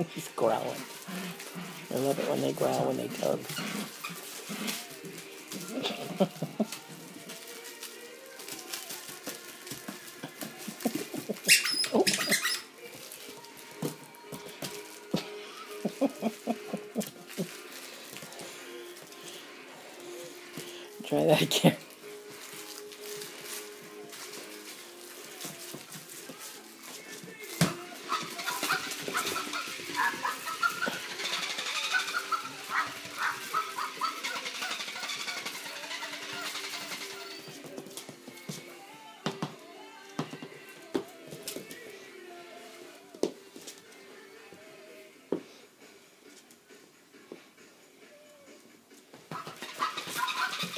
growling. I love it when they growl when they tug. oh. Try that again.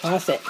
Toss it.